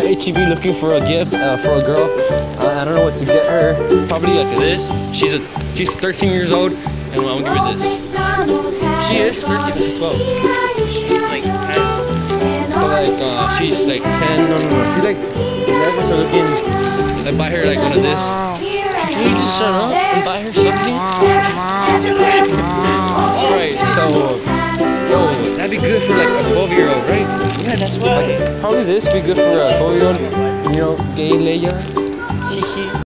at HEB looking for a gift uh, for a girl. Uh, I don't know what to get her. Probably like this. She's a she's 13 years old, and I'm gonna give her this. She is 13 to 12. Like, So like uh, she's like 10. No, no, no. She's like 11. So looking. I buy her like one of this. Can you just shut up and buy her something? All right. So yo, that'd be good for like a 12 year old, yeah, that's probably this would be good for uh, a 12 year old. You know, gay she,